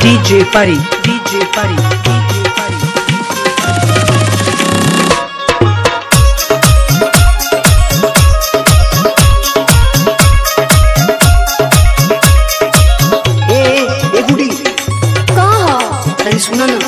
DJ Pari, DJ Pari, DJ Pari. ए ए ए गुडी का सुना ना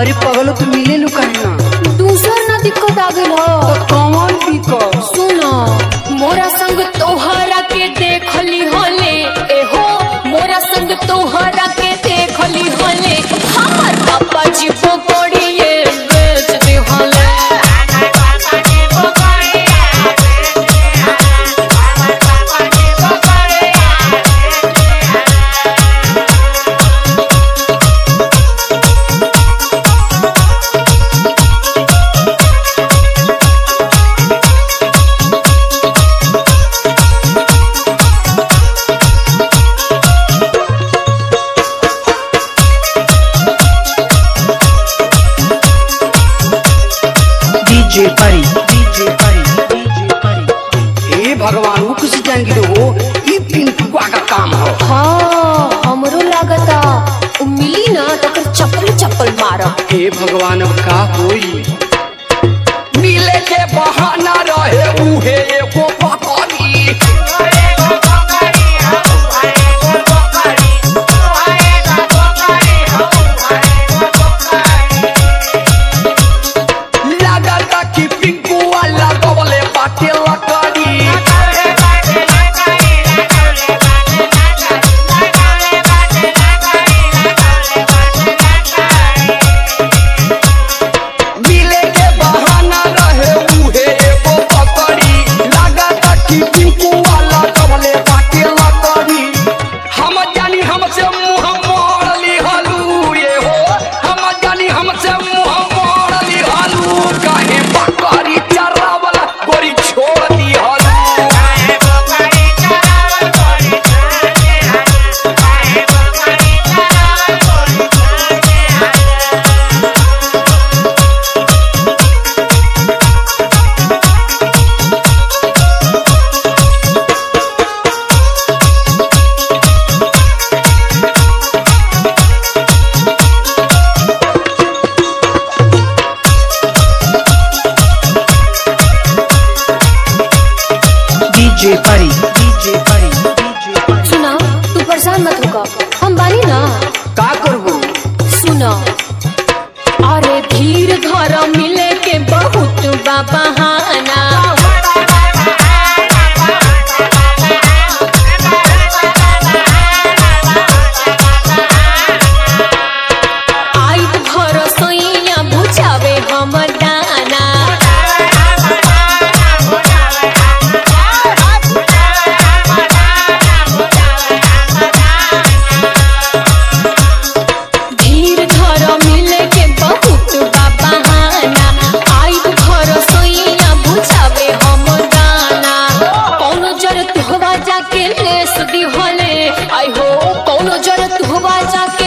अरे पगलो तो मिले लू कहना दूसर ना दिक्कत आ गई तो ह कौन दिक्कत? सुनो मोरा संग तोहरा के देखली होले। एहो हो मोरा संग तोहरा के देखली होले। हमर पापा जी को भगवान वो खुश जाएँगे तो हो ये पिंटुआ का काम हो हाँ हमरो लागता। मिली ना तो फिर चप्पल चप्पल मारब हे भगवान अब का होई? मिले के बहाना रहे उहे एगो हम बानी ना। का करबू? सुनो। अरे धीर घर मिले के बहुत बाबा हाना आई हो कौन ज़रूरत हुआ जाके?